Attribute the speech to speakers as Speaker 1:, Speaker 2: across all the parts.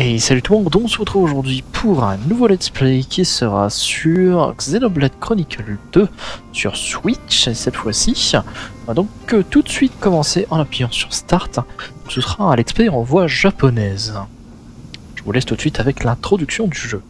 Speaker 1: Et salut tout le monde, on se retrouve aujourd'hui pour un nouveau let's play qui sera sur Xenoblade Chronicle 2 sur Switch cette fois-ci. Va donc euh, tout de suite commencer en appuyant sur Start. Ce sera un let's play en voix japonaise. Je vous laisse tout de suite avec l'introduction du jeu.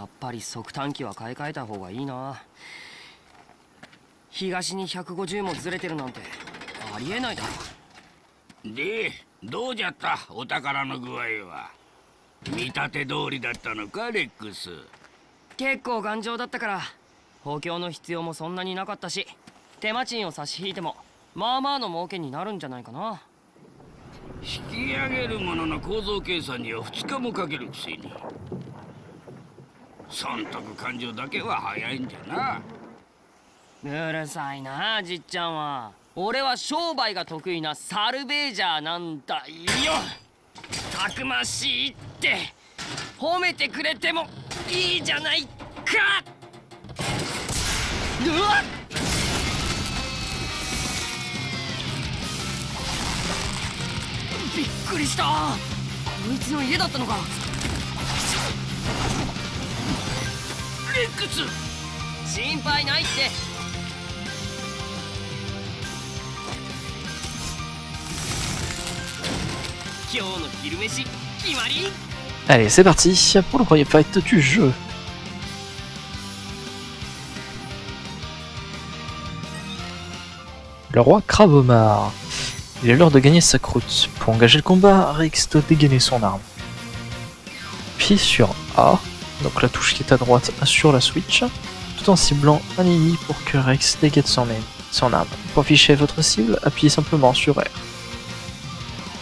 Speaker 2: やっぱり速短機は買い替えた方がいいな。東に150もずれてるなんてありえないだろ。
Speaker 3: でどうじゃったお宝の具合は？見立て通りだったのかレックス。
Speaker 2: 結構頑丈だったから補強の必要もそんなになかったし手間賃を差し引いてもまあまあの儲けになるんじゃないかな。
Speaker 3: 引き上げるものの構造計算には2日もかけるくせに損得感情だけは早いんじゃな。
Speaker 2: うるさいなじっちゃんは。俺は商売が得意なサルベージャーなんだよ。たくましいって。褒めてくれてもいいじゃないか。うわっ！びっくりした。こいつの家だったのか。
Speaker 3: レックス
Speaker 2: 心配ないって今日の昼飯決まり
Speaker 1: Allez, c'est parti pour le premier fight du jeu. Le roi Cravomar. Il est l'heure de gagner sa croûte. Pour engager le combat, Rix doit dégainer son arme. Pied sur A donc la touche qui est à droite sur la Switch, tout en ciblant un ennemi pour que Rex dégaine son, son âme. Pour afficher votre cible, appuyez simplement sur R.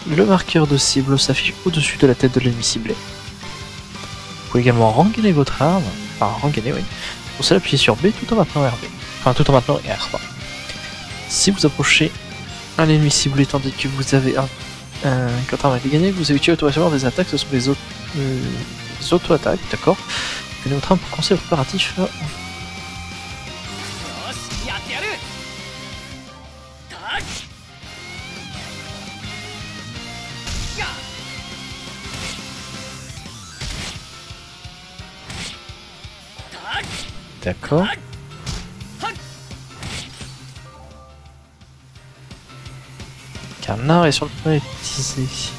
Speaker 1: Le marqueur de cible s'affiche au-dessus de la tête de l'ennemi ciblé. Vous pouvez également rengainer votre arme, enfin rengainer oui, pour cela appuyez sur B tout en maintenant RB, enfin tout en maintenant R. Si vous approchez un ennemi ciblé tandis que vous avez un, arme a été gagné, vous évitez automatiquement des attaques, sont des, auto, euh, des auto-attaques, d'accord Que notre pour conseil opératif.
Speaker 2: Euh...
Speaker 1: D'accord. Canard est sur le point d'utiliser.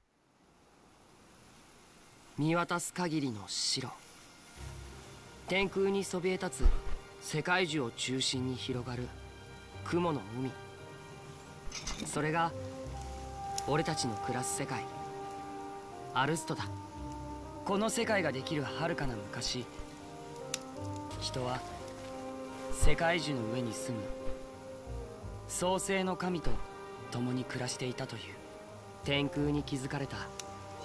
Speaker 2: 見渡す限りの城。天空にそびえ立つ世界樹を中心に広がる雲の海。それが俺たちの暮らす世界。アルストだ。この世界ができる遥かな昔。人は世界樹の上に住む。創世の神と共に暮らしていたという。天空に築かれた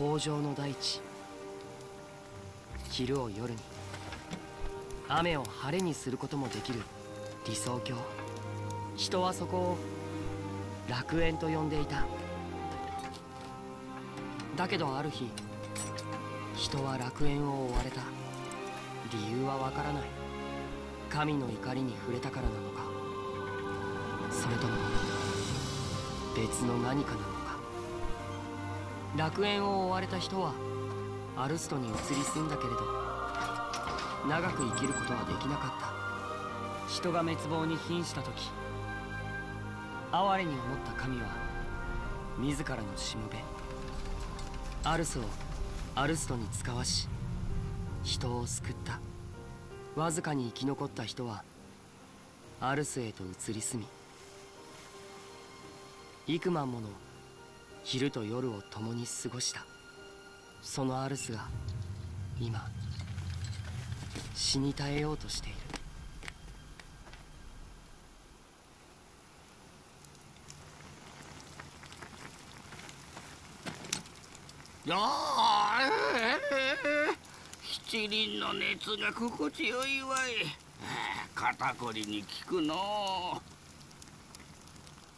Speaker 2: 豊穣の大地。昼を夜に。雨を晴れにすることもできる。理想郷。人はそこを楽園と呼んでいた。だけどある日人は楽園を追われた。理由はわからない。神の怒りに触れたからなのか。それとも別の何かなのか。楽園を追われた人はアルストに移り住んだけれど長く生きることはできなかった。人が滅亡に瀕した時哀れに思った神は自らのしもべ。アルスをアルストに使わし人を救った。わずかに生き残った人はアルスへと移り住み幾万もの昼と夜を共に過ごした。そのアルスが今死に絶えようとしている。
Speaker 3: ああ七輪の熱が心地よいわい。肩こりに効くの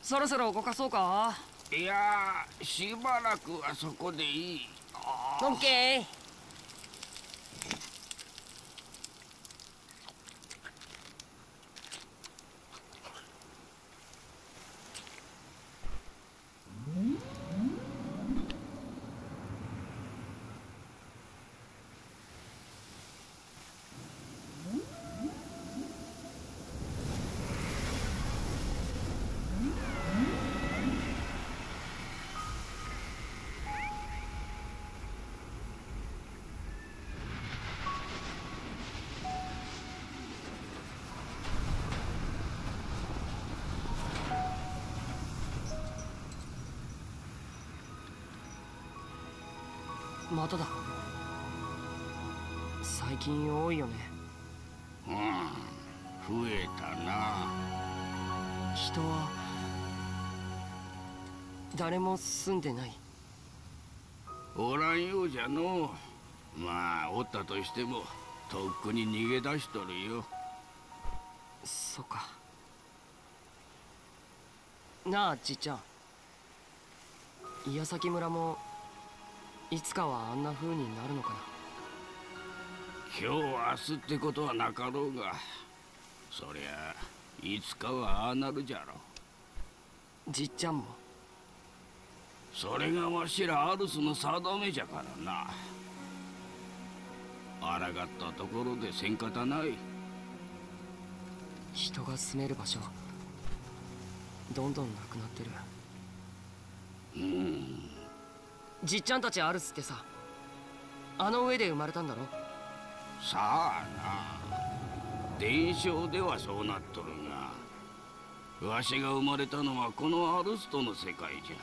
Speaker 2: そろそろ動かそうか。
Speaker 3: いやしばらくはそこでいいあ
Speaker 2: まただ。最近多いよね。
Speaker 3: うん増えたな。
Speaker 2: 人は誰も住んでない。
Speaker 3: おらんようじゃの。まあおったとしてもとっくに逃げ出しとるよ。
Speaker 2: そっか。なあじっちゃん。矢崎村もいつかはあんな風になるのかな。
Speaker 3: 今日明日ってことはなかろうが。そりゃいつかはああなるじゃろ。
Speaker 2: じっちゃんも。
Speaker 3: それがわしらアルスの定めじゃからな。あらがったところでせんかたない。
Speaker 2: 人が住める場所どんどんなくなってる。
Speaker 3: うん
Speaker 2: じっちゃんたちアルスってさあの上で生まれたんだろ？
Speaker 3: さあな。伝承ではそうなっとるがわしが生まれたのはこのアルストの世界じゃ。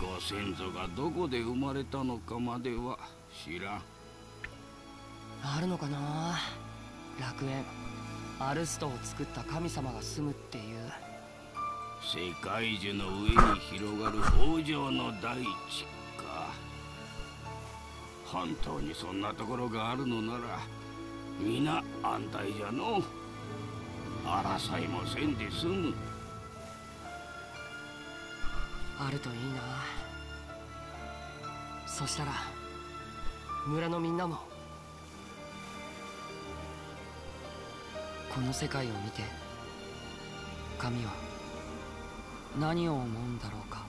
Speaker 3: ご先祖がどこで生まれたのかまでは知らん。
Speaker 2: あるのかな？楽園。アルストを作った神様が住むっていう
Speaker 3: 世界樹の上に広がる北条の大地か。本当にそんなところがあるのなら皆安泰じゃの。争いもせんで済む。
Speaker 2: あるといいな。そしたら村のみんなもこの世界を見て神は何を思うんだろうか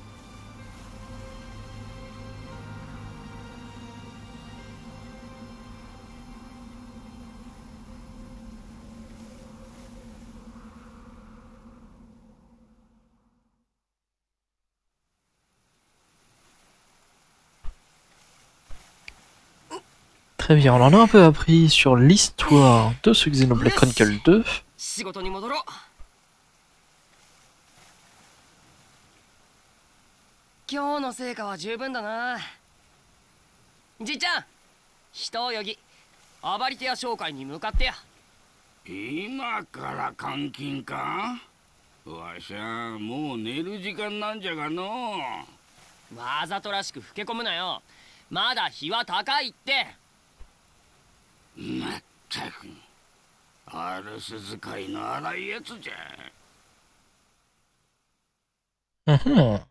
Speaker 1: う Très bien, on en a un peu appris sur l'histoire de ce Xenoblade Chronicle 2.
Speaker 2: 今日の成果は十分だな。じいちゃん人泳ぎアバリテア商会に向かってや。
Speaker 3: 今から監禁か？わしゃもう寝る時間なんじゃがの。
Speaker 2: わざとらしく老け込むなよ。まだ日は高いって。
Speaker 3: まったく。アルス使いの荒いやつじゃ。
Speaker 1: Mhm.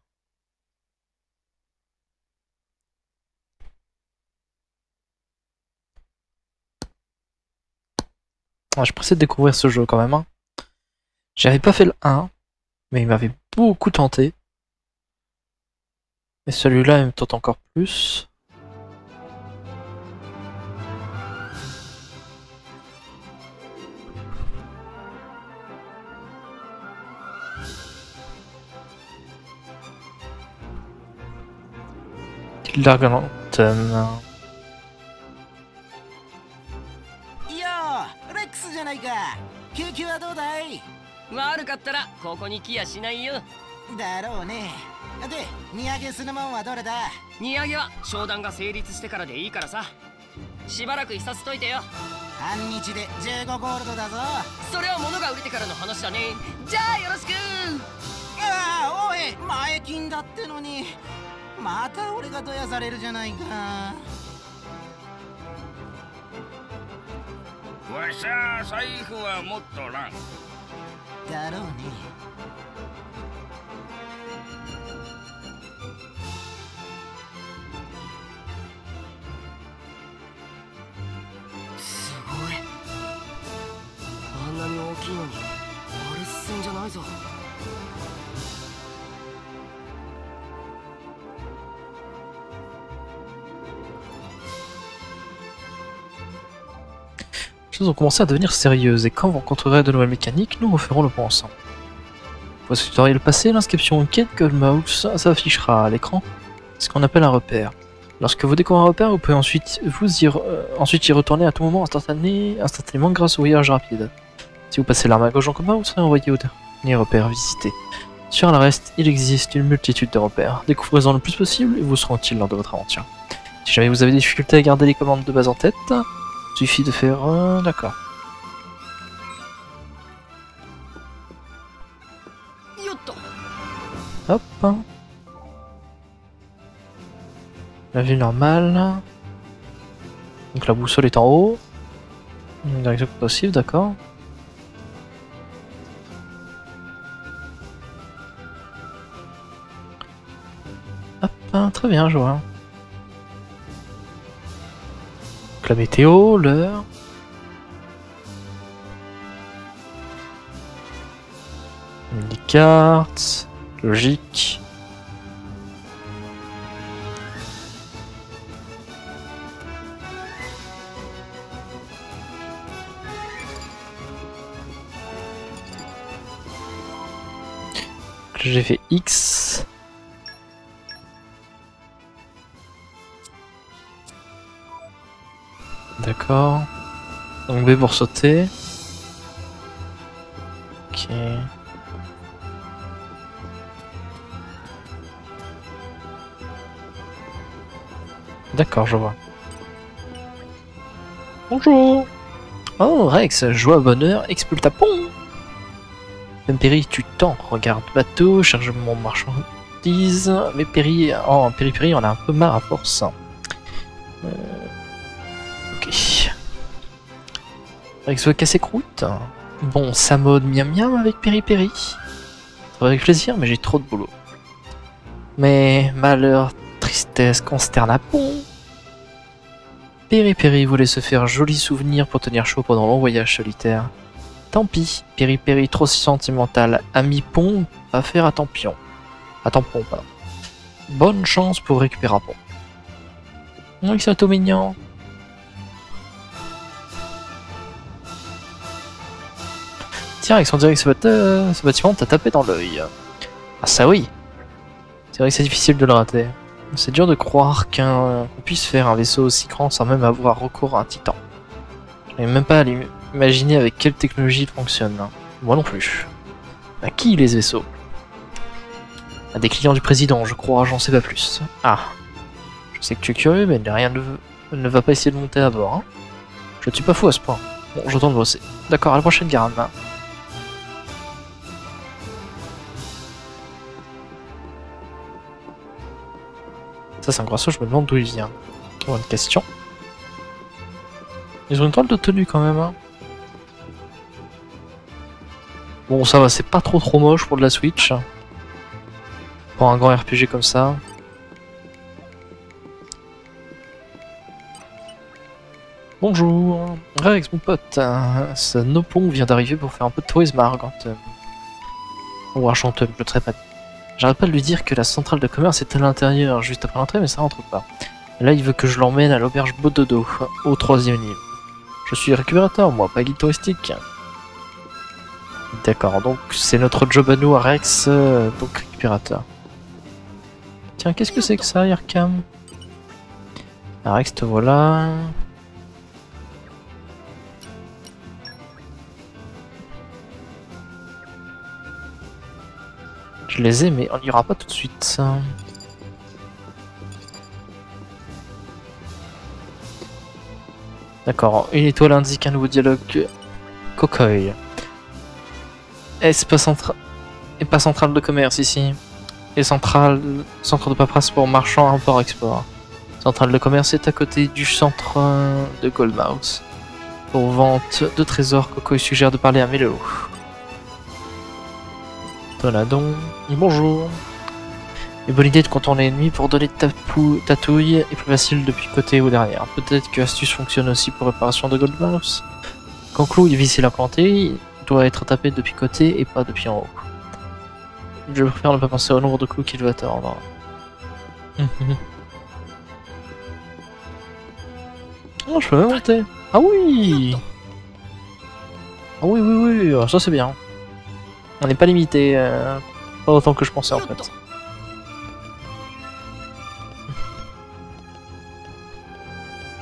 Speaker 1: Je suis pressé de découvrir ce jeu quand même. Hein. J'avais pas fait le 1, mais il m'avait beaucoup tenté. Et celui-là, il me tente encore plus.
Speaker 4: ないか。救急はどうだい？
Speaker 2: 悪かったらここに来やしないよ。
Speaker 4: だろうね。で荷上げするもんはどれだ？
Speaker 2: 荷上げは商談が成立してからでいいからさ。しばらくいさせといてよ。
Speaker 4: 半日で15ゴールドだぞ。
Speaker 2: それは物が売れてからの話だね。じゃあよろしく。
Speaker 4: ああおい前金だってのに。また俺がどやされるじゃないか
Speaker 3: わしゃ財布は持っとらん。
Speaker 4: だろうね。
Speaker 2: すごい。あんなに大きいのにアレス戦じゃないぞ。
Speaker 1: Les choses ont commencé à devenir sérieuses et quand vous rencontrerez de nouvelles mécaniques, nous referons le point ensemble. Pour ce tutoriel passé, l'inscription Mouse s'affichera à l'écran, ce qu'on appelle un repère. Lorsque vous découvrez un repère, vous pouvez ensuite, vous y, euh, retourner à tout moment instantané, instantanément grâce au voyage rapide. Si vous passez l'arme à gauche en combat, vous serez envoyé au dernier repère visité. Sur le reste, il existe une multitude de repères. Découvrez-en le plus possible et vous seront utiles lors de votre aventure. Si jamais vous avez des difficultés à garder les commandes de base en tête, Suffit de faire d'accord. Hop. La vue normale. Donc la boussole est en haut. Une direction passive, d'accord. Hop, très bien, je vois. Donc la météo, l'heure. Les cartes, logique. J'ai fait X. D'accord. Donc B pour sauter. Ok. D'accord, je vois. Bonjour Oh, Rex, joie, bonheur, expultapon Perry, tu tends, regarde bateau, chargement marchandises, mais Perry, en périphérie, on a un peu marre à force. Euh, Rex veut casser croûte. Bon, ça mode miam miam avec Peri Peri. Avec plaisir, mais j'ai trop de boulot. Mais malheur, tristesse, consternation. Peri Peri voulait se faire joli souvenir pour tenir chaud pendant long voyage solitaire. Tant pis, Peri Peri trop sentimental, ami pont, va faire à Tampion. À Tampon, pardon. Bonne chance pour récupérer un pont. Oui, c'est tout mignon. Tiens, avec son direct ce, euh, bâtiment, t'as tapé dans l'œil. Ah ça oui C'est vrai que c'est difficile de le rater. C'est dur de croire qu'on puisse faire un vaisseau aussi grand sans même avoir recours à un titan. J'arrive même pas à imaginer avec quelle technologie il fonctionne. hein. Moi non plus. À qui les vaisseaux? À des clients du président, je crois, j'en sais pas plus. Ah. Je sais que tu es curieux, mais rien ne, ne va pas essayer de monter à bord. Hein. Je ne suis pas fou à ce point. Bon, je tente de bosser. D'accord, à la prochaine, Garam. Ça, c'est un gros saut, je me demande d'où il vient. Bonne question. Ils ont une drôle de tenue quand même. Hein. Bon, ça va, c'est pas trop trop moche pour de la Switch. Pour un grand RPG comme ça. Bonjour, Rex mon pote, ce Nopon vient d'arriver pour faire un peu de tourisme à Argenteuil. Ou Argenteuil, je ne pas. J'arrête pas de lui dire que la centrale de commerce est à l'intérieur, juste après l'entrée, mais ça rentre pas. Là, il veut que je l'emmène à l'auberge Bododo, au troisième niveau. Je suis récupérateur, moi, pas guide touristique. D'accord, donc c'est notre job à nous, à Rex, euh, donc récupérateur. Tiens, qu'est-ce que c'est que ça, Irkam? Ah, Rex, te voilà. Je les ai, mais on n'ira pas tout de suite. D'accord, une étoile indique un nouveau dialogue. Cocoy. Pas central... Et pas centrale de commerce ici? Et centrale... Centre de paperasse pour marchand import-export. Centrale de commerce est à côté du centre de Goldmouse. Pour vente de trésors, Cocoy suggère de parler à Bonjour. Une bonne idée de contourner l'ennemi pour donner de tapou- tatouille est plus facile depuis côté ou derrière. Peut-être que astuce fonctionne aussi pour réparation de Gold Mouse. Quand Clou est vissé l'implanté, il doit être tapé depuis côté et pas depuis en haut. Je préfère ne pas penser au nombre de clous qu'il va tordre. oh, je peux même monter. Ah oui Ah oui, oui, oui, ah, ça c'est bien. On n'est pas limité, euh, pas autant que je pensais en fait.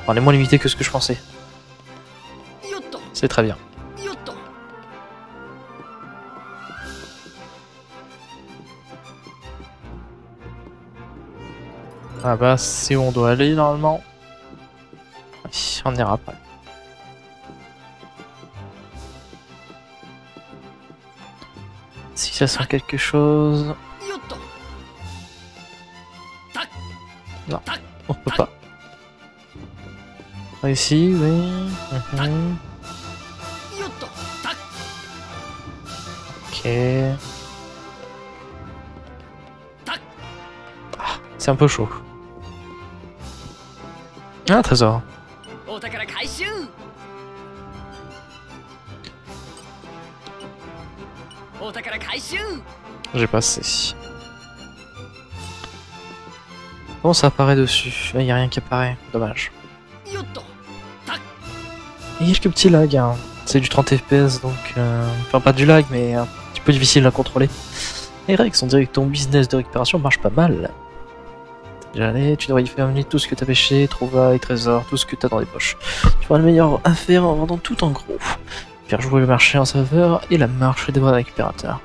Speaker 1: On est moins limité que ce que je pensais. C'est très bien. Ah bah, c'est où on doit aller normalement. On n'ira pas. Si ça sert quelque chose...
Speaker 2: Non,
Speaker 1: on peut pas. Ici, oui. Mhm. Ok. Ah, c'est un peu chaud. Ah, trésor. J'ai passé. Bon, ça apparaît dessus. Ah, Il n'y a rien qui apparaît. Dommage. Il y a quelques petits lags. Hein. C'est du 30 fps donc. Euh, enfin, pas du lag, mais un petit peu difficile à contrôler. Et Rex, on dirait que ton business de récupération marche pas mal. Allez, tu devrais y faire venir tout ce que t'as pêché, trouvailles, trésors, tout ce que t'as dans les poches. Tu feras le meilleur affaire en vendant tout en gros faire jouer le marché en faveur et la marche des bras récupérateurs.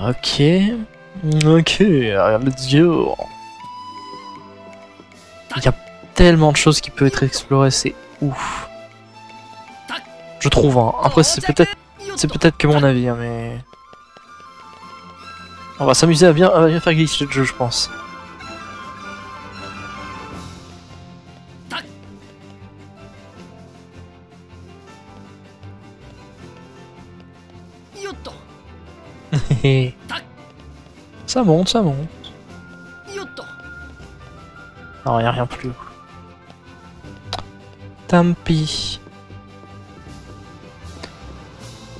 Speaker 1: Ok. Ok, let's go. Il y a tellement de choses qui peuvent être explorées, c'est ouf. Je trouve, hein. Après, c'est peut-être c'est peut-être que mon avis, hein, mais... On va s'amuser à bien, faire glisser le jeu, je pense. ça monte, ça monte. Non, y a rien plus. Tant pis.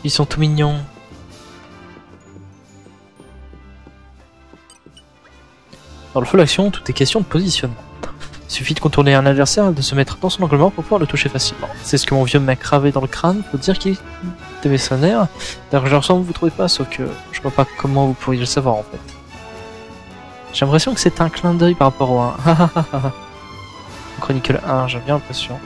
Speaker 1: Ils sont tout mignons. Dans le feu d'action, tout est question de positionnement. Il suffit de contourner un adversaire et de se mettre dans son angle mort pour pouvoir le toucher facilement. C'est ce que mon vieux m'a cravé dans le crâne pour dire qu'il était mercenaire. D'ailleurs, je ressemble, vous trouvez pas, sauf que je vois pas comment vous pourriez le savoir en fait. J'ai l'impression que c'est un clin d'œil par rapport au 1. Chronicle 1, j'ai bien l'impression.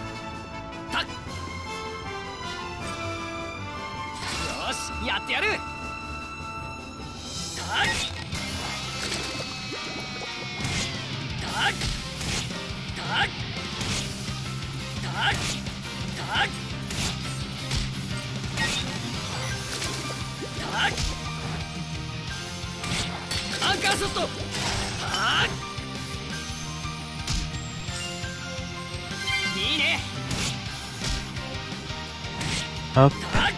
Speaker 2: ッアンカーショットタッいいね
Speaker 1: Hop.
Speaker 2: タッはっ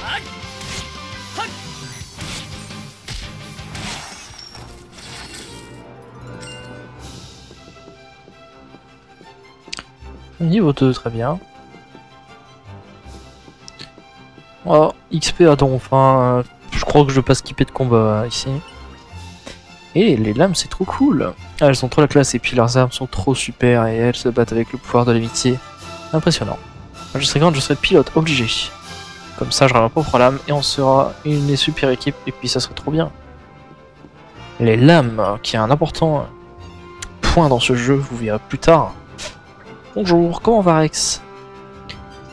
Speaker 2: タッはっ
Speaker 1: Niveau 2, très bien. XP à ton enfin. Je crois que je vais pas skipper de combat ici. Et les lames, c'est trop cool. Ah, elles sont trop la classe et puis leurs armes sont trop super et elles se battent avec le pouvoir de l'amitié. Impressionnant. Je serais grande, je serais pilote, obligé. Comme ça, j'aurai ma propre lame et on sera une super équipe et puis ça serait trop bien. Les lames, qui est un important point dans ce jeu, vous verrez plus tard. Bonjour, comment va Rex?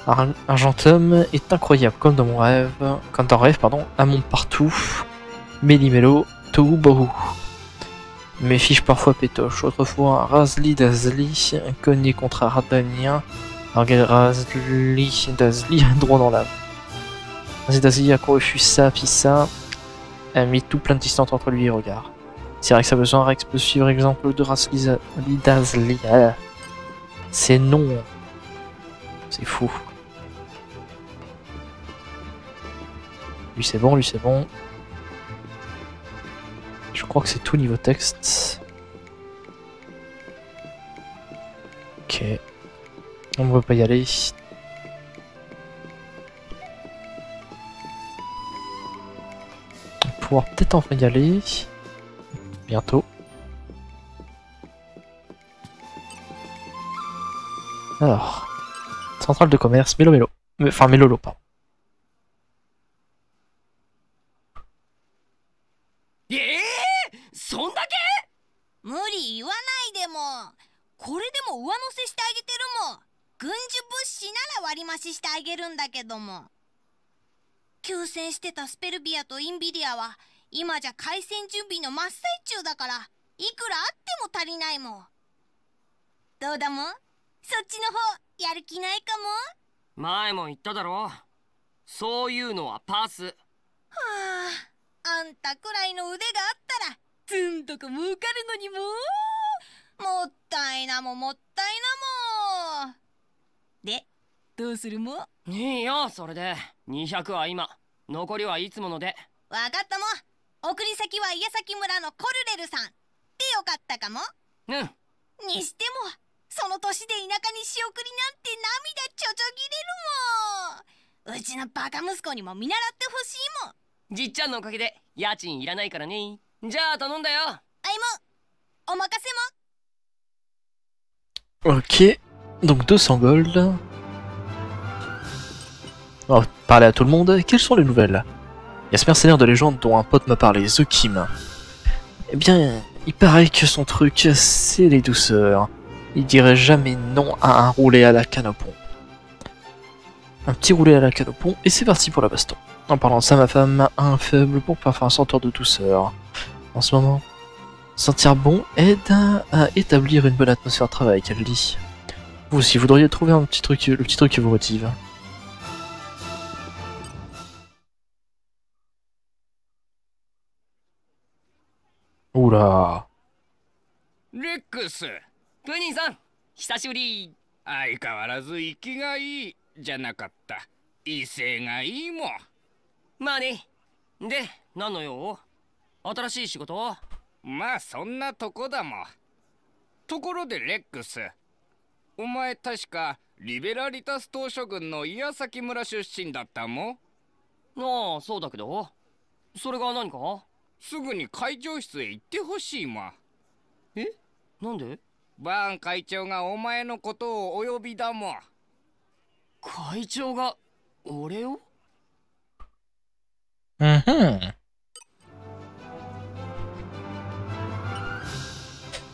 Speaker 1: Ar- Argentum est incroyable, comme dans mon rêve, comme dans rêve, pardon, un monde partout, Méli-Mélo, Tohu Bohu. Mes fiches parfois pétoches, autrefois Razli Dazli, cogné contre Ardanien, Razli Dazli, droit dans l'âme. Razli Dazli a couru ça, puis ça, a mis tout plein de distance entre lui et regard. Si Rex a besoin, Rex peut suivre l'exemple de Razli Dazli. Ah. C'est non. C'est fou. Lui c'est bon, lui c'est bon. Je crois que c'est tout niveau texte. Ok. On ne veut pas y aller. On va pouvoir peut-être enfin y aller. Bientôt. Alors. Centrale de commerce, Mélo Mélo. Enfin, Mélolo, pardon.
Speaker 5: 無理言わないでも。これでも上乗せしてあげてるもん。軍需物資なら割増してあげるんだけども。休戦してたスペルビアとインビリアは今じゃ開戦準備の真っ最中だからいくらあっても足りないもん。どうだもん？そっちの方やる気ないかも？
Speaker 2: 前も言っただろ。そういうのはパス。
Speaker 5: はああんたくらいの腕があったらずんとこ儲かるのにももったいなももったいなもでどうするも？わか
Speaker 2: いいよそれで。200は今。残りはいつもので。
Speaker 5: ったも送り先は矢崎村のコルレルさん。でよかったかも。
Speaker 2: うん。
Speaker 5: にしてもその年で田舎に仕送りなんて涙ちょちょぎれるもん。うちのバカ息子にも見習ってほしいもん。
Speaker 2: じっちゃんのおかげで家賃いらないからね じゃあ頼んだよ
Speaker 5: あいもお任せも
Speaker 1: Ok, donc 200 gold. On va parler à tout le monde. Quelles sont les nouvelles Il y a ce mercenaire de légende dont un pote m'a parlé, The Kim. Eh bien, il paraît que son truc, c'est les douceurs. Il dirait jamais non à un roulé à la canopon. Un petit roulé à la canopon, et c'est parti pour la baston. En parlant de ça, ma femme a un faible pour pouvoir faire un senteur de douceur. En ce moment, sentir bon aide à établir une bonne atmosphère de travail, qu'elle dit. Vous aussi, vous devriez trouver un petit truc, le petit truc qui vous motive. Oula.
Speaker 3: レックス
Speaker 2: プニーさん久しぶり
Speaker 3: 相変わらず生きがいいじゃなかった威勢がいいもん
Speaker 2: まあねで何の用 新しい仕事？
Speaker 3: まあそんなとこだも。んところでレックス。お前確かリベラリタス島諸軍の岩崎村出身だったも。ん
Speaker 2: ああそうだけど。それが何か？
Speaker 3: すぐに会長室へ行ってほしいも。ん
Speaker 2: え？なんで？
Speaker 3: バーン会長がお前のことをお呼びだも。ん
Speaker 2: 会長が俺を
Speaker 1: ？Mhm.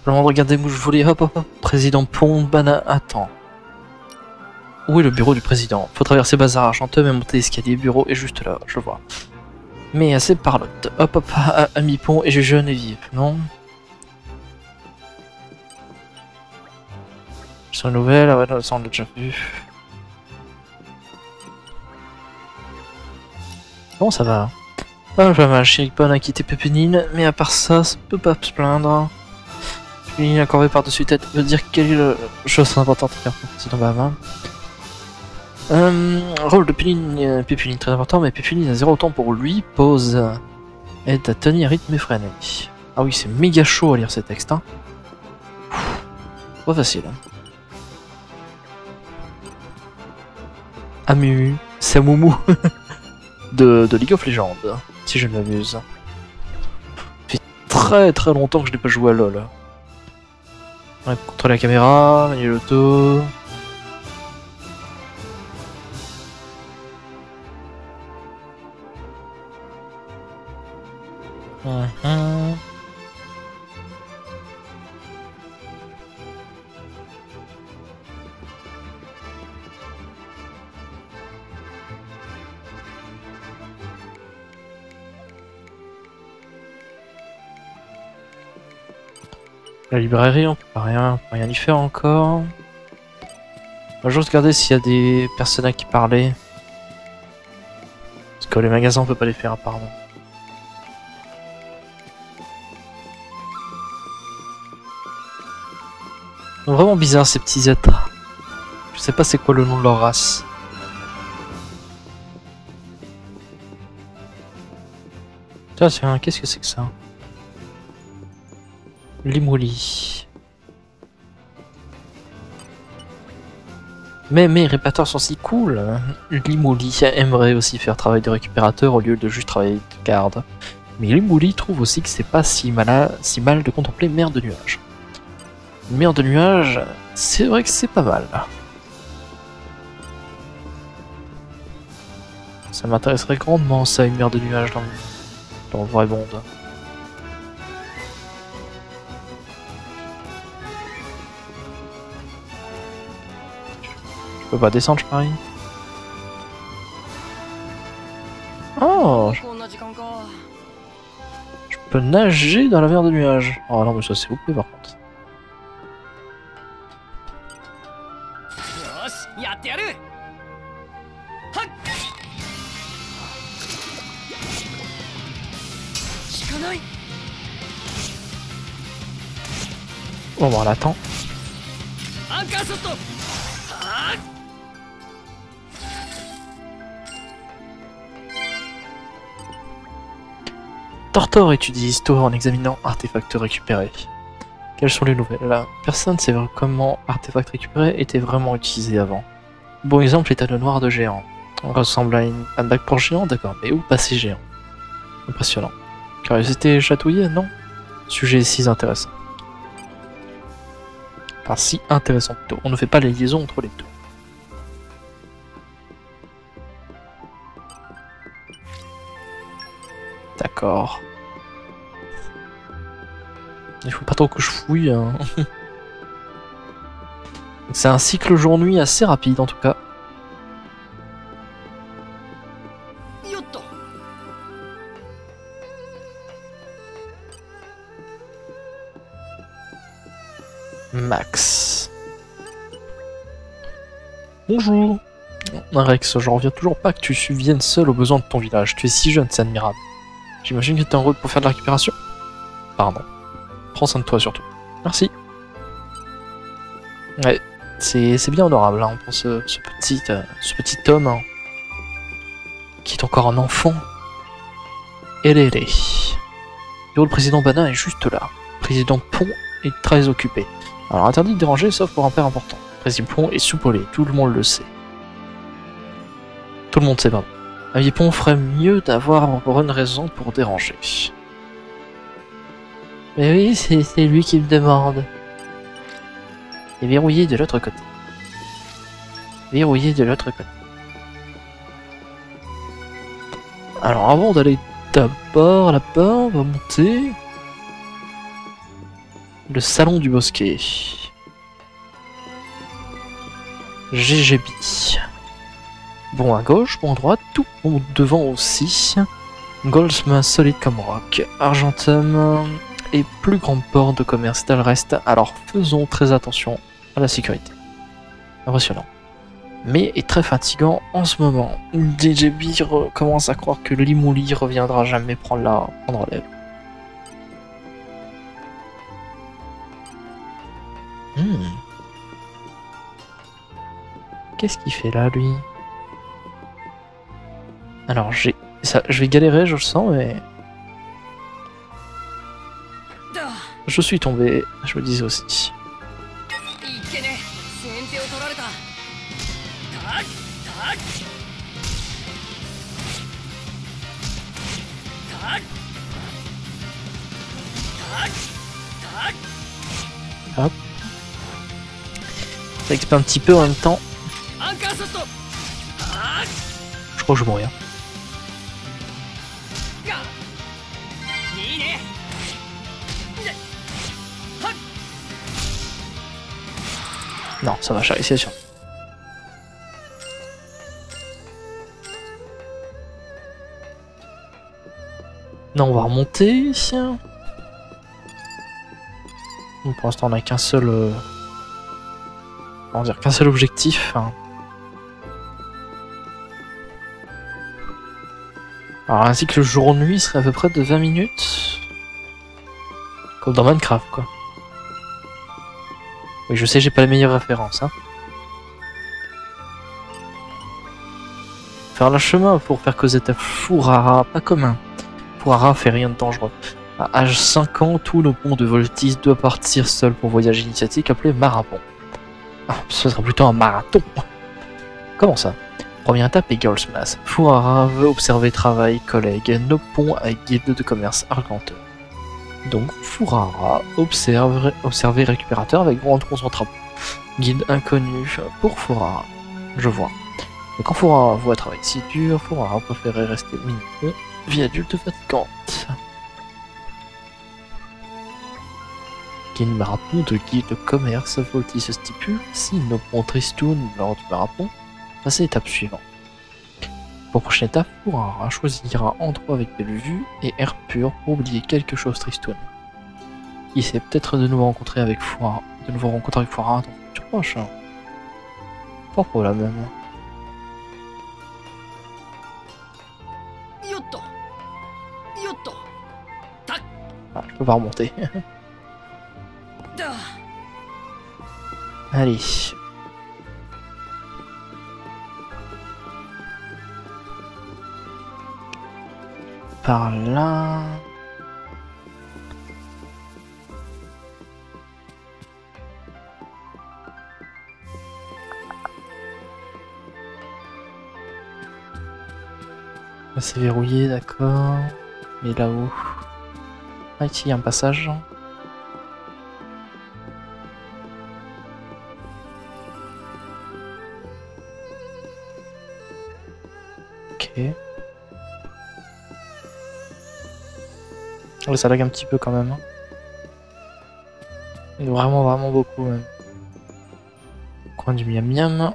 Speaker 1: Alors, regardez-moi, je voulais. Hop, hop, hop. Président Pont, Bana. Attends. Où est le bureau du président? Faut traverser Bazar Argenteux, mais monter l'escalier. Bureau est juste là, je vois. Mais c'est Parlotte. Hop, hop, à, à mi-pont, et je jeune et vive, non une nouvelle, ah ouais, non, ça on l'a déjà vu. Bon, ça va? Ah, pas mal, Chiripon a quitté Pépénine, mais à part ça, ça peut pas se plaindre. A corvé par-dessus tête, veut dire quelle chose importante à le président Bahama. Euh, rôle de Péline, euh, Pépéline très important, mais Pépéline a zéro temps pour lui. Pause. Aide à tenir rythme effréné. Ah oui, c'est méga chaud à lire ces textes. Hein. Pas facile. hein. Amu, Samumu de, de League of Legends, si je ne m'abuse. Ça fait très très longtemps que je n'ai pas joué à LoL. Ouais, contrôler la caméra, manier l'auto. Mhm. La librairie, on peut pas rien, y faire encore. On va juste regarder s'il y a des personnes qui parler. Parce que les magasins, on peut pas les faire apparemment. Vraiment bizarre ces petits êtres. Je sais pas c'est quoi le nom de leur race. Tiens, tiens, qu'est-ce que c'est que ça? Limouli. Mais mes réparateurs sont si cool. Limouli aimerait aussi faire travail de récupérateur au lieu de juste travailler de garde. Mais Limouli trouve aussi que c'est pas si mal, si mal de contempler mer de nuages. Mer de nuages, c'est vrai que c'est pas mal. Ça m'intéresserait grandement ça, une mer de nuages dans, dans le vrai monde. peux pas descendre, je parie. Oh Je peux nager dans la mer de nuages. Oh non, mais ça c'est OP par contre.
Speaker 2: Oh,
Speaker 1: bon, on
Speaker 2: l'attend.
Speaker 1: Tortor étudie l'histoire en examinant artefacts récupérés. Quelles sont les nouvelles? Personne ne sait comment artefacts récupérés étaient vraiment utilisés avant. Bon exemple est le noir de géant. On ressemble à une, un bac pour géant, d'accord, mais où passer géant Impressionnant. Curiosité chatouillée, non? Sujet si intéressant. Enfin, si intéressant plutôt. On ne fait pas les liaisons entre les deux. D'accord. Il faut pas trop que je fouille. Hein. C'est un cycle jour-nuit assez rapide en tout cas. Max. Bonjour. Rex, je reviens toujours pas que tu viennes seul aux besoins de ton village. Tu es si jeune, c'est admirable. J'imagine que tu es en route pour faire de la récupération Pardon. Prends soin de toi surtout. Merci. Ouais, c'est bien honorable hein, pour ce, ce petit, euh, ce petit homme hein, qui est encore un enfant. Yo, le président Banin est juste là. Président Pont est très occupé. Alors interdit de déranger sauf pour un père important. Président Pont est soupolé, tout le monde le sait. Tout le monde sait, pardon. Un Pont ferait mieux d'avoir encore une raison pour déranger. Mais oui, c'est c'est lui qui me demande. Et verrouillé de l'autre côté. Verrouillé de l'autre côté. Alors avant d'aller d'abord là-bas, on va monter. Le salon du bosquet. GGB. Bon à gauche, bon à droite, tout bon devant aussi. Goldsmith solide comme rock. Argentum et plus grand port de commerce tel reste. Alors faisons très attention à la sécurité. Impressionnant. Mais est très fatigant en ce moment. DJB re- commence à croire que Limouli reviendra jamais prendre la prendre relève. Hmm. Qu'est-ce qu'il fait là, lui? Alors, j'ai, ça, je vais galérer, je le sens, mais... Je suis tombé, je le disais aussi.
Speaker 2: Hop.
Speaker 1: Ça explique un petit peu en même temps. Je crois que je mourir.
Speaker 2: Hein.
Speaker 1: Non, ça va, réussi à sur. Non, on va remonter. Bon, pour l'instant, on n'a qu'un seul. euh, Comment dire Qu'un seul objectif. hein. Alors, un cycle jour-nuit serait à peu près de 20 minutes. Comme dans Minecraft, quoi. Oui, je sais, j'ai pas les meilleures références. Hein. Faire le chemin pour faire causer ta Fourara, pas commun. Fourara fait rien de dangereux. À âge 5 ans, tout le pont de Voltis doit partir seul pour voyage initiatique appelé Marathon. Ah, ce sera plutôt un marathon. Comment ça? Première étape est Girlsmath. Fourara veut observer travail, collègues, nos ponts avec guilde de commerce argenteux. Donc Fourara observe, récupérateur avec grande concentration. Guide inconnu pour Fourara. Je vois. Mais quand Fourara voit travail si dur, Fourara préférait rester mignon, vie adulte fatigante. Guide marathon de guide de commerce, Volti se stipule, si nos ponts Tristoun lors du marathon, passez l'étape suivante. Pour le prochain étape, Urara choisira endroit avec belle vue et air pur pour oublier quelque chose Tristoun. Il s'est peut-être de nous rencontrer avec Foira, de nouveau rencontrer avec Fuara dans le futur proche. Pas problème même. Ah, je peux pas remonter. Allez, Par là. C'est verrouillé, d'accord. Mais là-haut. Ah, ici, il y a un passage. Ok. Ça lag un petit peu quand même. hein. Vraiment, vraiment beaucoup même. Coin du miam miam.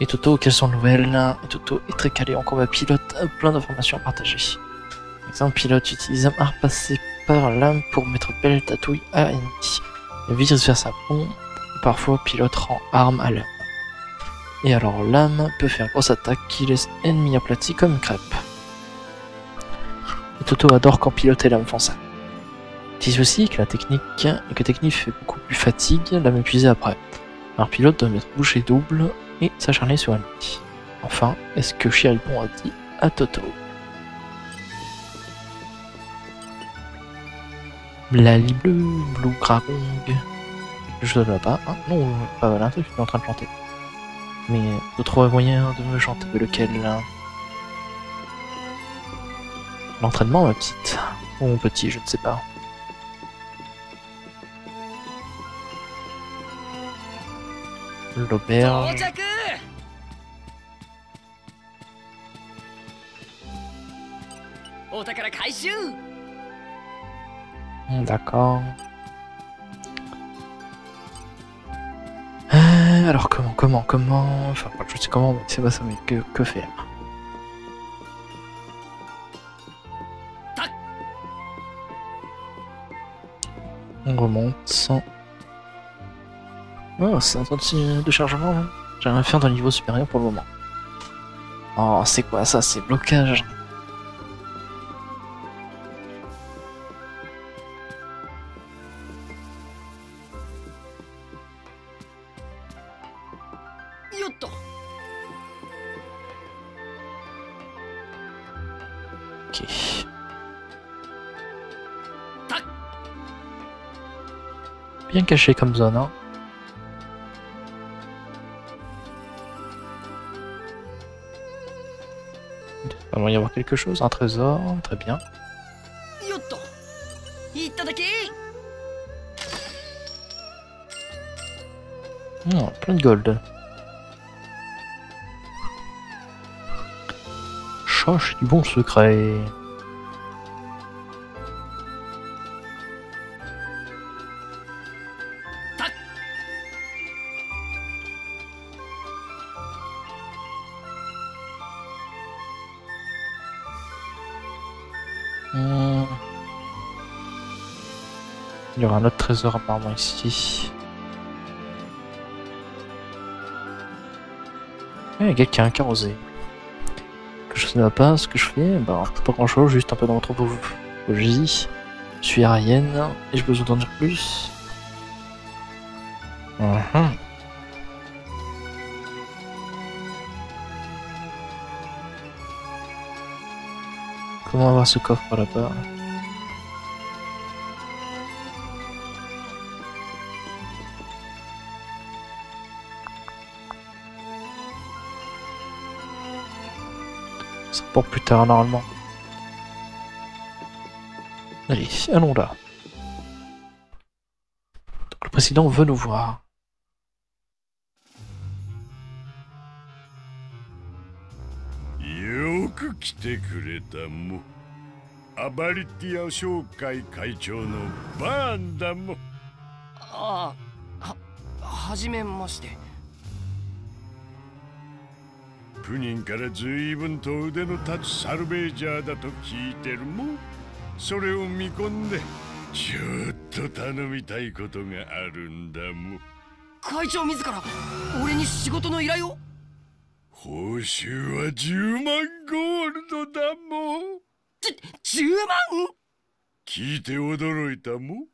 Speaker 1: Et Toto, quelles sont les nouvelles? Et Toto est très calé en combat pilote, plein d'informations à partager. Par exemple, pilote utilise un art passé par lame pour mettre belle tatouille à ennemi. Et vice versa. Bon, parfois pilote rend arme à lame. Et alors lame peut faire grosse attaque qui laisse ennemi aplati comme une crêpe. Et Toto adore quand pilote et lame font ça. Il dit aussi que la technique, que technique fait beaucoup plus fatigue, lame épuisée après. Alors pilote doit mettre bouchée double et s'acharner sur ennemi. Enfin, est-ce que Chiripon a dit à Toto? Blali bleu, blue gragong. Je dois là-bas. Hein non, pas un truc, je suis en train de planter. Mais de trouver moyen de me chanter lequel là L'entraînement, ma petite. Ou mon petit, je ne sais pas. L'auberge. Hmm, d'accord. Euh, alors comment, comment, comment Enfin, je sais comment, mais c'est pas ça, mais que, que faire? On remonte. Oh, c'est un temps de chargement là. J'ai rien fait d'un niveau supérieur pour le moment. Oh, c'est quoi ça C'est blocage. bien caché comme zone. Hein. Il va y avoir quelque chose, un trésor, très bien. Oh, plein de gold. Cherche du bon secret. Un autre trésor apparemment ici. Eh, Il y a quelqu'un qui a osé. Que je ne sais pas ce que je fais, bah pas grand chose, juste un peu d'anthropologie. Je suis aérienne et j'ai besoin d'en dire plus. Mhm. Comment avoir ce coffre là-bas? Plus tard normalement. Allez, allons là. Le président veut nous voir.
Speaker 6: よく来てくれたもアバリティア商会会長のバーンだも
Speaker 2: ああははじめまして
Speaker 6: プニンから随分と腕の立つサルベージャーだと聞いてるもそれを見込んでちょっと頼みたいことがあるんだも
Speaker 2: 会長自ら俺に仕事の依頼を？
Speaker 6: 報酬は10万ゴールドだも
Speaker 2: じ10万？
Speaker 6: 聞いて驚いたも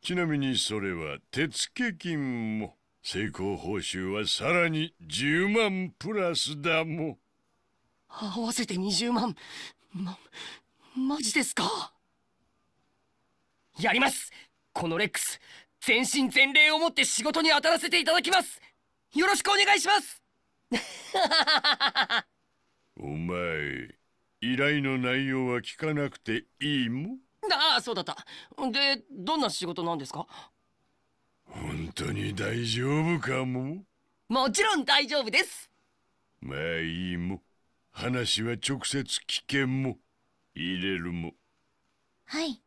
Speaker 6: ちなみにそれは手付金も成功報酬はさらに10万プラスだも。
Speaker 2: 合わせて20万。まマジですか？やります！このレックス全身全霊をもって仕事に当たらせていただきます！よろしくお願いします！
Speaker 6: お前依頼の内容は聞かなくていいも？ん
Speaker 2: ああそうだった。でどんな仕事なんですか？
Speaker 6: 本当に大丈夫かも？
Speaker 2: もちろん大丈夫です。
Speaker 6: まあいいも。話は直接聞けんも。入れるも。
Speaker 5: はい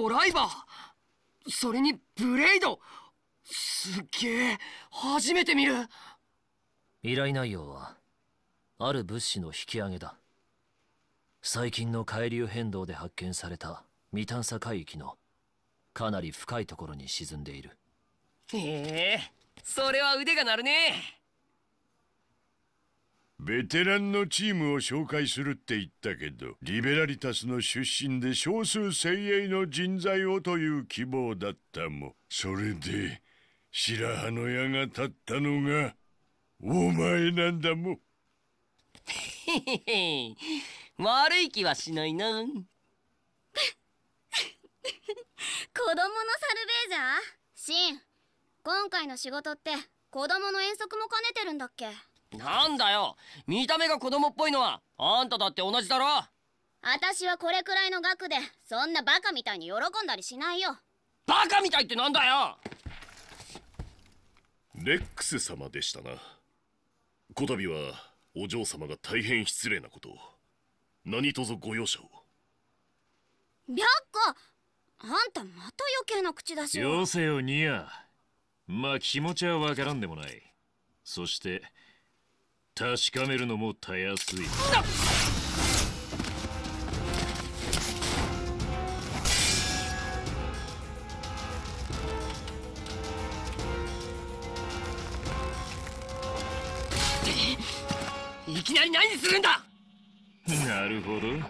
Speaker 2: ドライバー。それにブレイド。すっげえ初めて見る。
Speaker 7: 依頼内容はある物資の引き上げだ。最近の海流変動で発見された未探査海域のかなり深いところに沈んでいる。
Speaker 2: へえ。それは腕が鳴るね
Speaker 6: ベテランのチームを紹介するって言ったけどリベラリタスの出身で少数精鋭の人材をという希望だったも。それで白羽の矢が立ったのがお前なんだも。
Speaker 2: へへへ悪い気はしないな。
Speaker 8: 子供のサルベージャー？シン今回の仕事って子供の遠足も兼ねてるんだっけ？
Speaker 2: なんだよ。見た目が子供っぽいのはあんただって同じだろ。
Speaker 8: 私はこれくらいの額でそんなバカみたいに喜んだりしないよ。
Speaker 2: バカみたいってなんだよ。
Speaker 9: レックス様でしたな。こたびはお嬢様が大変失礼なことを。何卒ご容赦を。
Speaker 8: 白子あんたまた余計な口出しを。
Speaker 10: よせよニア。まあ気持ちはわからんでもない。そして確かめるのもたやすい。
Speaker 2: いきなり何するんだ？
Speaker 10: なるほど。
Speaker 8: メッツ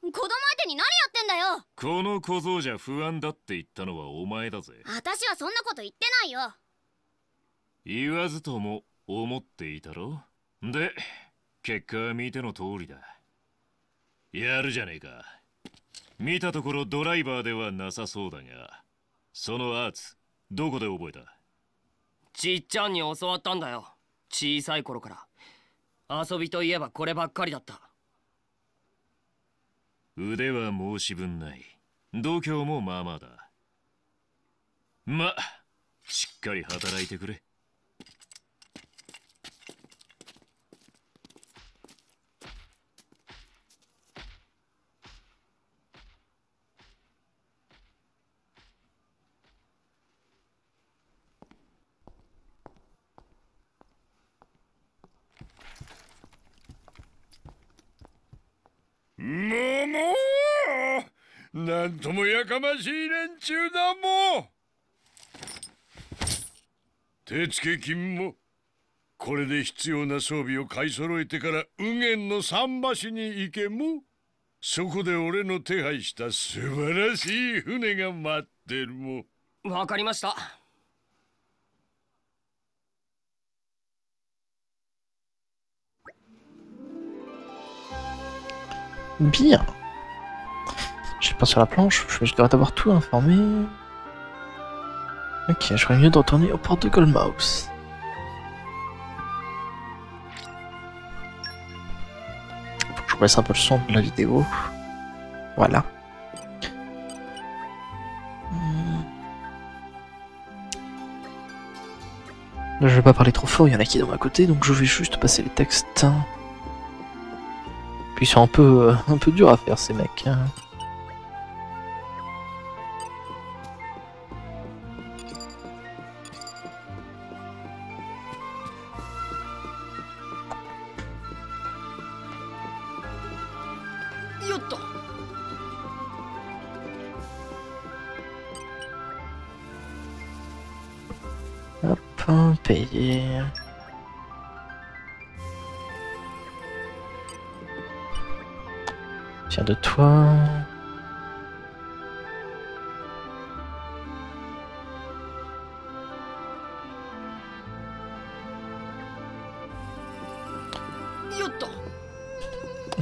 Speaker 8: 子供相手に何やってんだよ？
Speaker 10: この小僧じゃ不安だって言ったのはお前だぜ。
Speaker 8: 私はそんなこと言ってないよ
Speaker 10: 言わずとも思っていたろで結果は見ての通りだ。やるじゃねえか。見たところドライバーではなさそうだがそのアーツどこで覚えた？
Speaker 2: ちっちゃんに教わったんだよ。小さい頃から。遊びといえばこればっかりだった。
Speaker 10: 腕は申し分ない。度胸もまあまあだ。ましっかり働いてくれ
Speaker 6: もうなんともやかましい連中だも。ん手付金も。これで必要な装備を買い揃えてから右舷の桟橋に行けも。そこで俺の手配した素晴らしい船が待ってるも。
Speaker 2: わかりました。
Speaker 1: Bien. Je suis pas sur la planche, je dois t'avoir tout informé. Ok, je ferais mieux de retourner au port de Goldmouse. Faut que je baisse un peu le son de la vidéo. Voilà. Hmm. Là, je vais pas parler trop fort, il y en a qui est dans ma côté, donc je vais juste passer les textes. Ils sont un peu, euh, un peu durs à faire ces mecs. hein. Tiens de toi.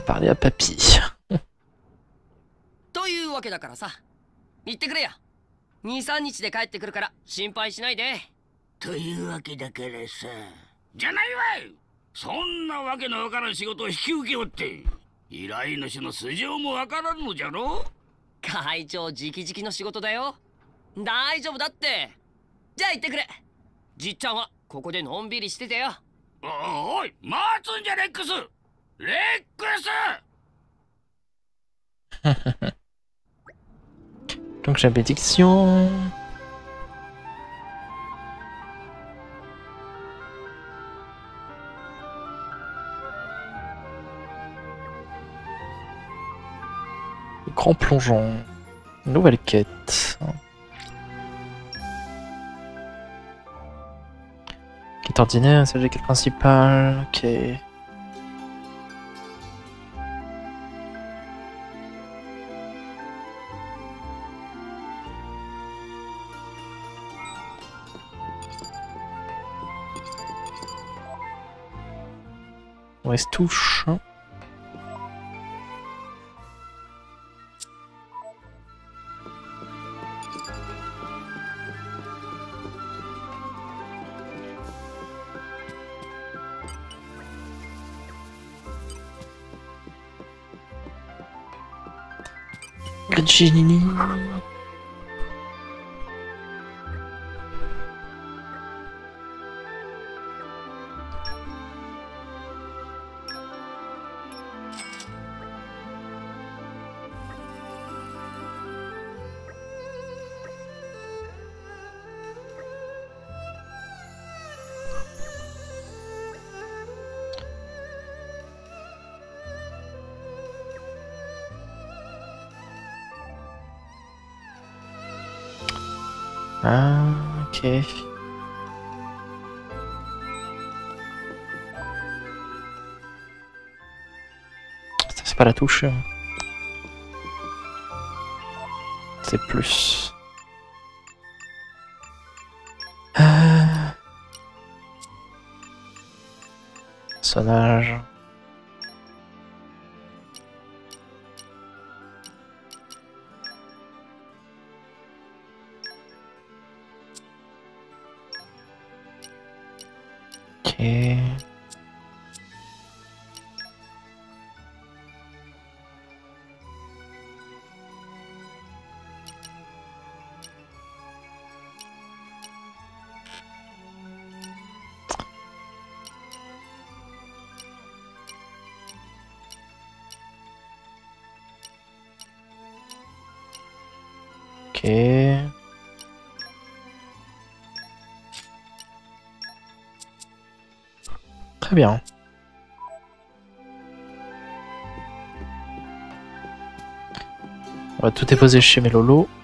Speaker 1: Parler à papy.
Speaker 2: と。いうわけだからさ。行ってくれや。23日で帰ってくるから心配しないで。
Speaker 3: というわけだからさ。じゃないわい。そんなわけのわからん仕事を引き受けよって依頼主の素性もわからんのじゃろ？
Speaker 2: 会長直々の仕事だよ。大丈夫だって。じゃあ行ってくれ。じっちゃんはここでのんびりしててよ。
Speaker 3: おおい待つんじゃレックスレックス！
Speaker 1: Donc j'ai la Grand plongeon. Nouvelle quête. Quête ordinaire, c'est la quête principale. Ok. On touche. Virginie. Ah, c'est pas la touche. hein. C'est plus. Personnage. On va tout déposer chez. Mhm.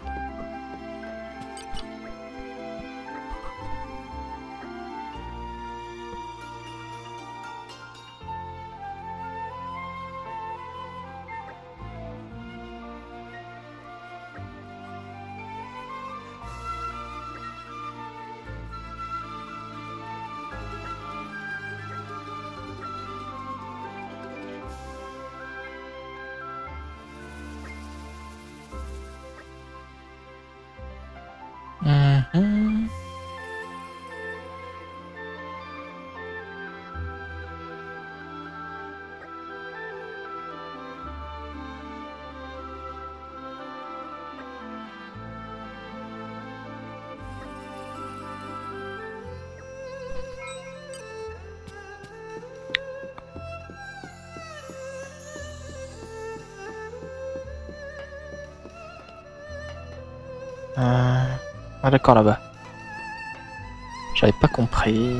Speaker 1: Euh, Ah d'accord là-bas. J'avais pas compris.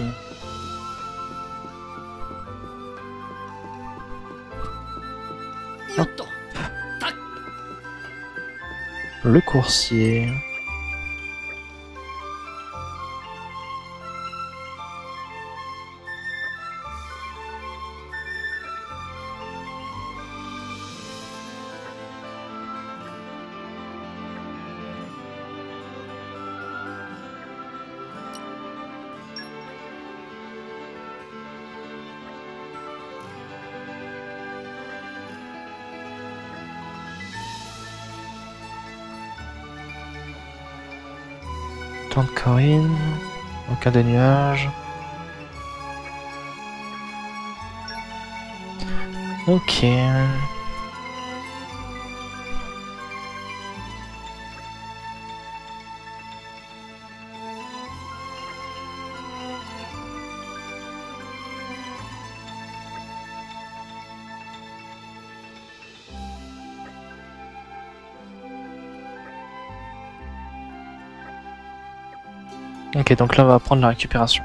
Speaker 1: Le coursier. Corinne. Aucun des nuages. Ok. Ok, donc là on va prendre la récupération.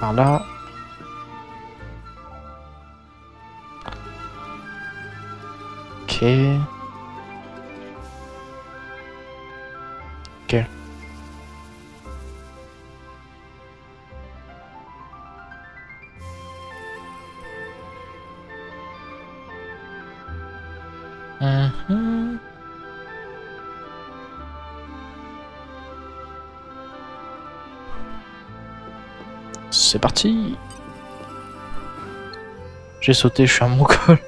Speaker 1: Par là. Ok. c'est parti J'ai sauté, je suis un mongol.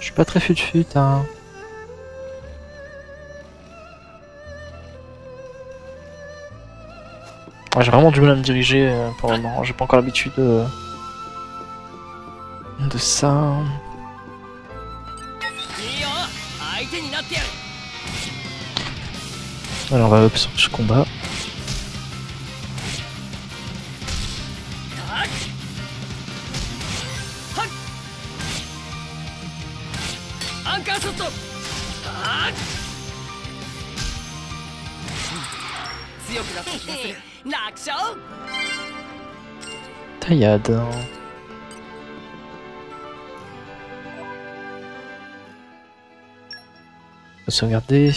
Speaker 1: Je suis pas très fut fut hein. J'ai vraiment du mal à me diriger euh, pour le moment, j'ai pas encore l'habitude de... de ça. Alors on va up sur ce combat. Taillade. On va sauvegarder.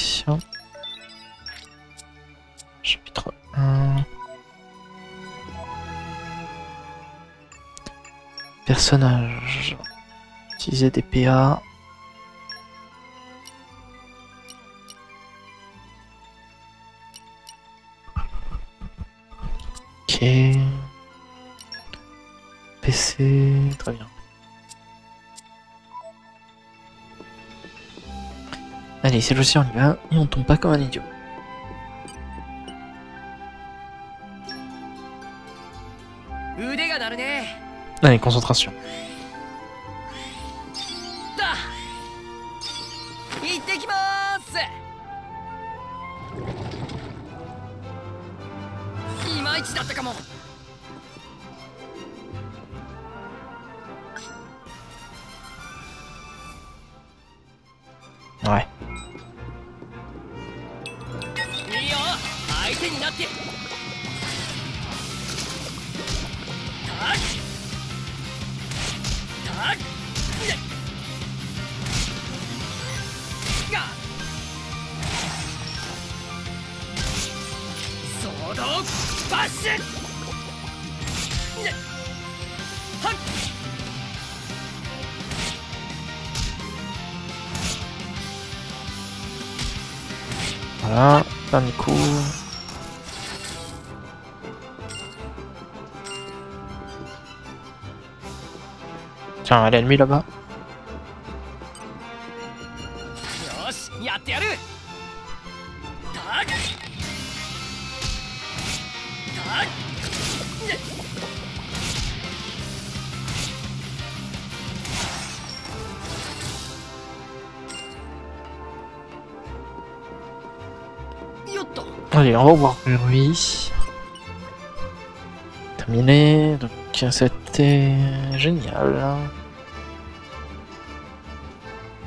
Speaker 1: Chapitre 1. Personnage. Utiliser des PA. Ok. Très bien. Allez, cette fois-ci on y va et on tombe pas comme un idiot. Allez, concentration. Tiens, un l'ennemi là-bas. Allez, on va voir lui. Terminé. Donc c'était génial.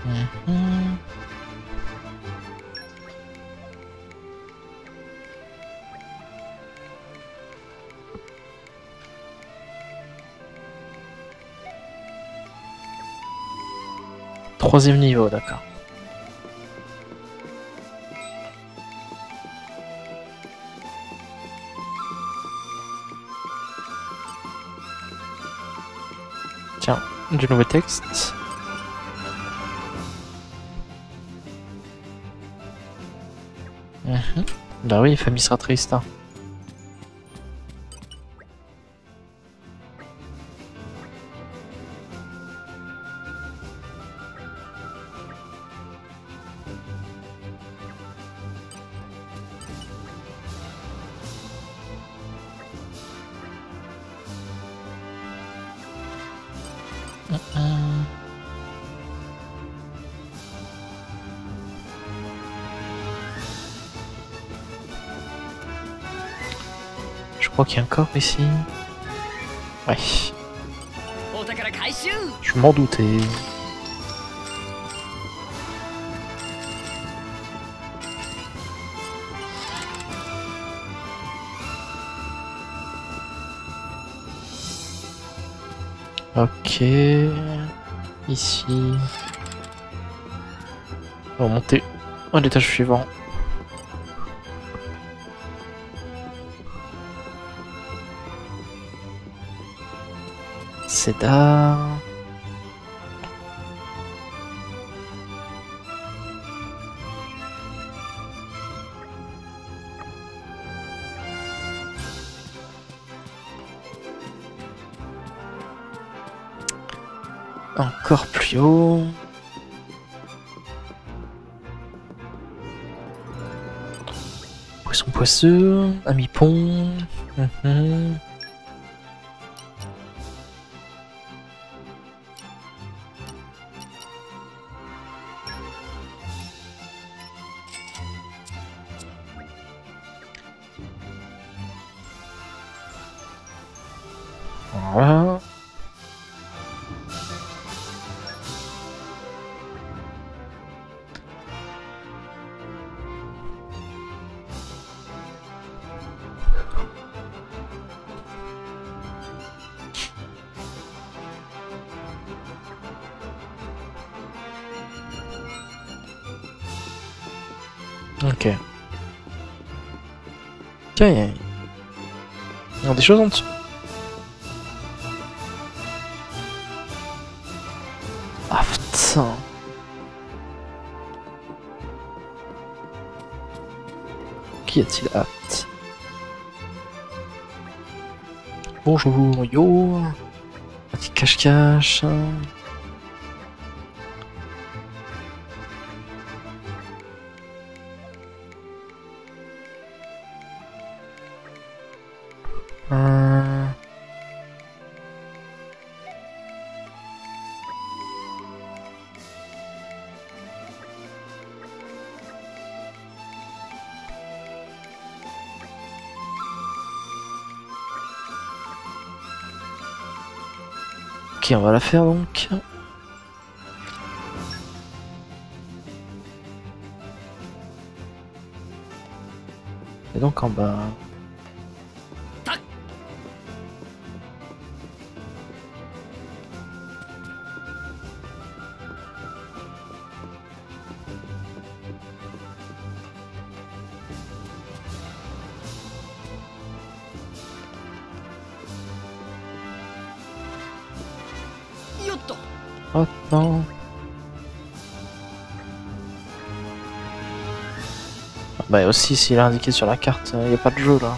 Speaker 1: Mhm. Troisième niveau, d'accord. du nouveau texte. Mhm. Bah oui, famille sera triste. Hein. Je crois qu'il y a un corps ici. Ouais. Je m'en doutais. Ok. Ici. On va monter à l'étage suivant. Cédar. Encore Poisson poisseux, ami pont. Mhm. Choses en dessous. Ah putain. Qu'y a-t-il hâte Bonjour, yo petit cache-cache. Va la faire donc. Et donc en bas. Ah Bah aussi, s'il est indiqué sur la carte, il n'y a pas de jeu là.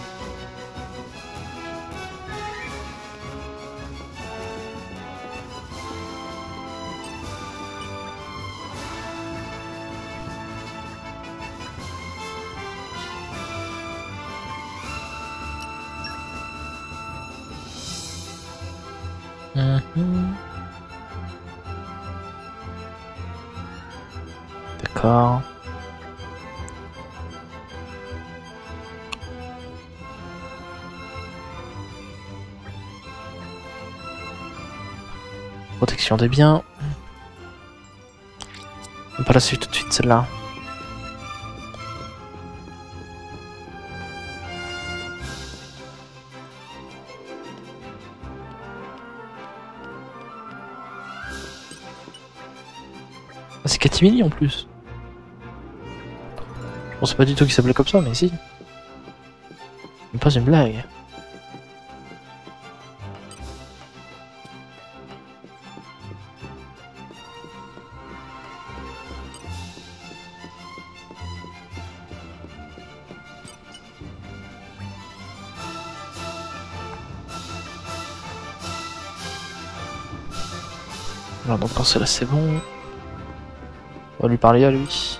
Speaker 1: Protection des biens. On va pas la suivre tout de suite celle-là. Ah, c'est Katimini en plus. Je pensais pas du tout qu'il s'appelait comme ça, mais si. Même pas une blague. course, là c'est bon. On va lui parler à lui.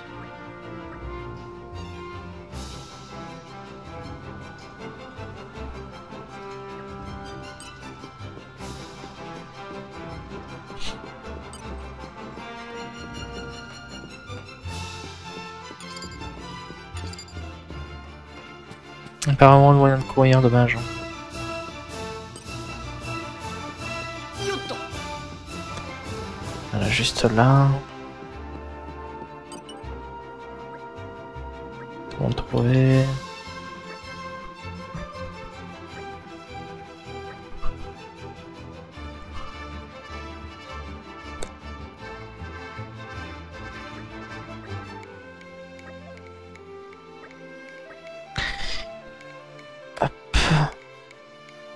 Speaker 1: Apparemment le moyen de courir, dommage. Hein. juste là. On trouver?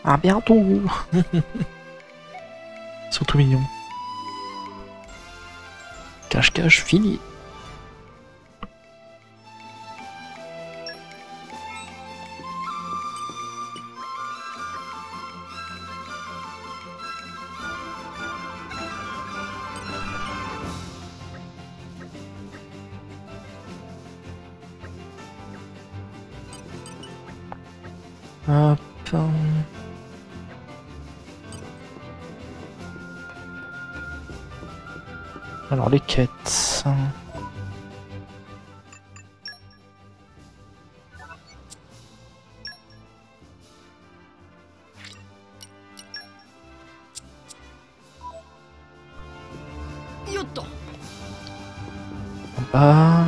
Speaker 1: À bientôt. Ils sont tout marquage fini. 아.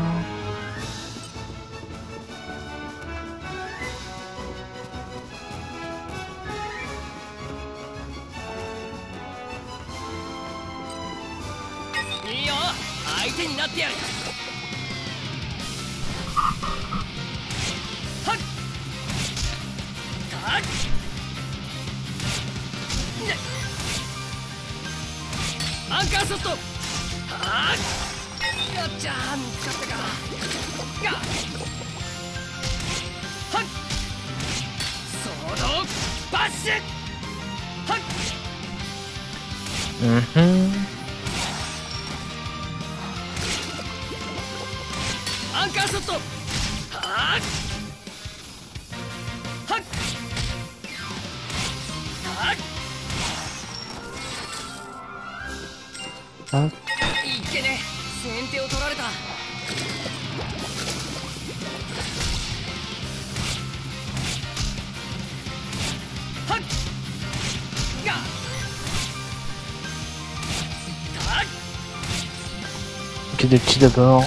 Speaker 1: des petits d'abord.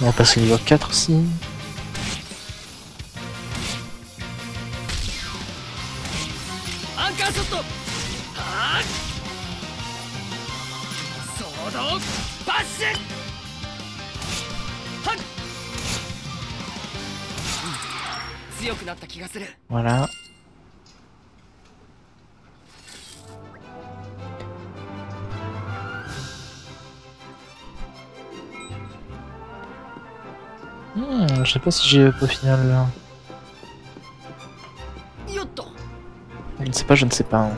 Speaker 1: On va passer niveau 4 aussi. je sais pas si j'ai au final.
Speaker 2: Euh,
Speaker 1: je ne sais pas, je ne sais pas.
Speaker 2: Hein.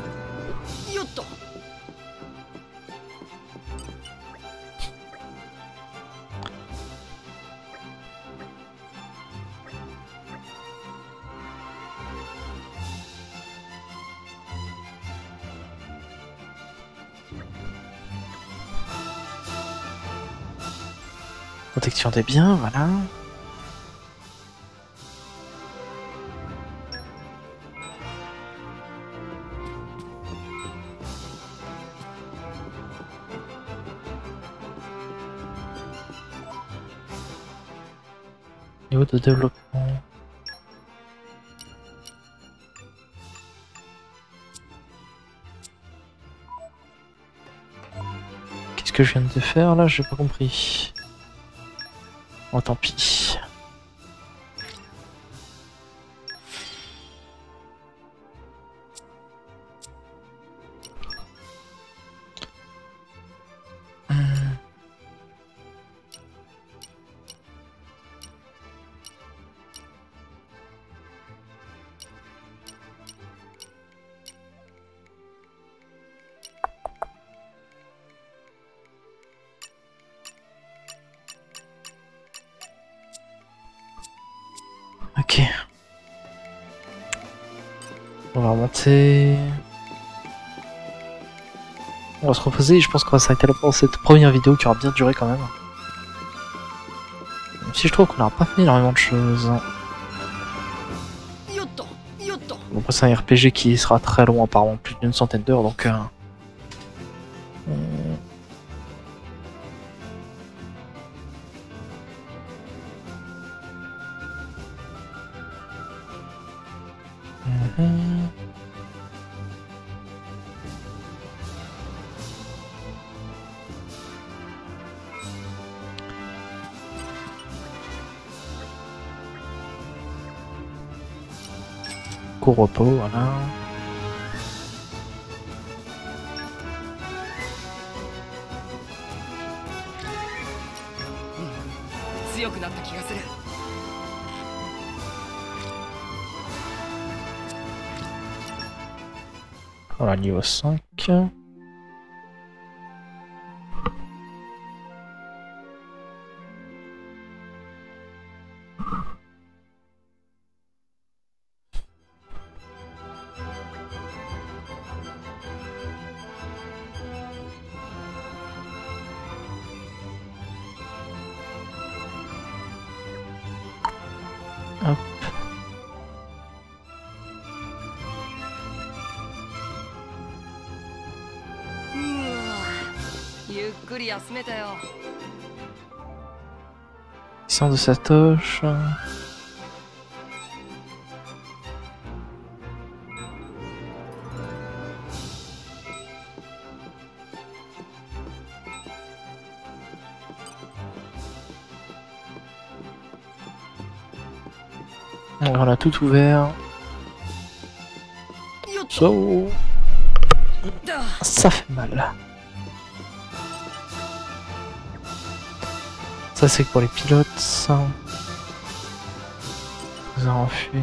Speaker 1: Protection des biens, voilà. de développement. Qu'est-ce que je viens de faire là? J'ai pas compris. Oh tant pis. Et je pense qu'on va s'arrêter là pour cette première vidéo qui aura bien duré quand même. Même si je trouve qu'on n'aura pas fait énormément de choses. Bon, après, c'est un RPG qui sera très long, apparemment, plus d'une centaine d'heures, donc... Euh, court repos, voilà. Voilà, niveau 5. De Satoshi. Donc, On a tout ouvert. So. Ça fait mal. Ça c'est pour les pilotes, ça. En fait.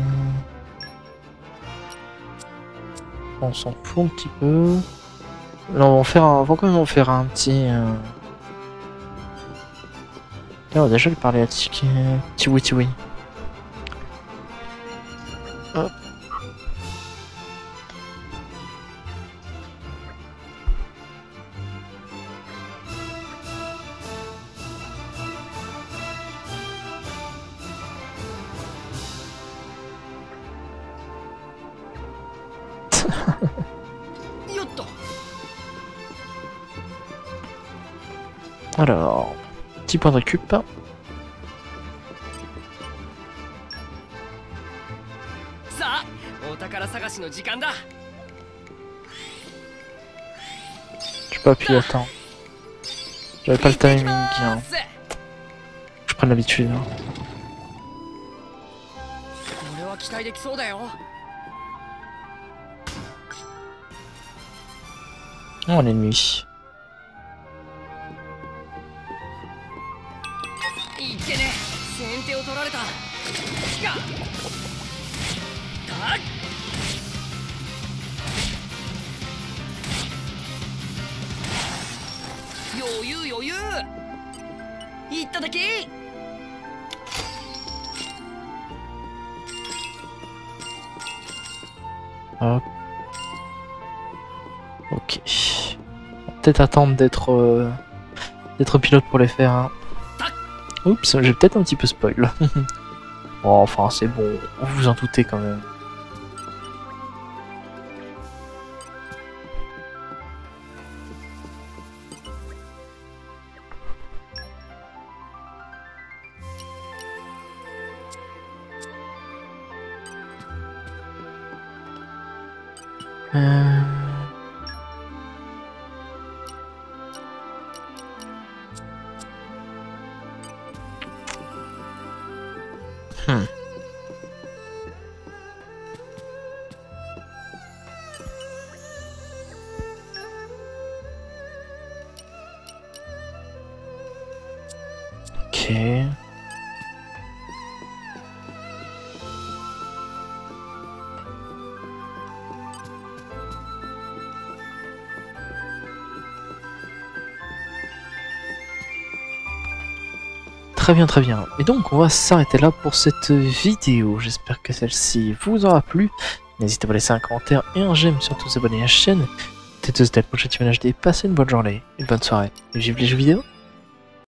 Speaker 1: On s'en fout un petit peu. On va faire un... on va quand même en faire un petit. Euh... On va déjà lui parler à Tiki. Tiwi Tiwi. point de récup. Je peux appuyer à temps. J'avais pas le timing. Hein. Je prends l'habitude. Hein. Oh,
Speaker 2: nuit. を取られたしかたっ余裕余裕いっただけ
Speaker 1: Hop. Ok. On va Peut-être attendre d'être euh, d'être pilote pour les faire. hein. Oups, j'ai peut-être un petit peu spoil. bon, enfin, c'est bon. Vous vous en doutez quand même. Très bien, très bien. Et donc, on va s'arrêter là pour cette vidéo. J'espère que celle-ci vous aura plu. N'hésitez pas à laisser un commentaire et un j'aime, surtout vous abonner à la chaîne. C'était tous la prochaine HD, passez une bonne journée, une bonne soirée, et vive les jeux vidéo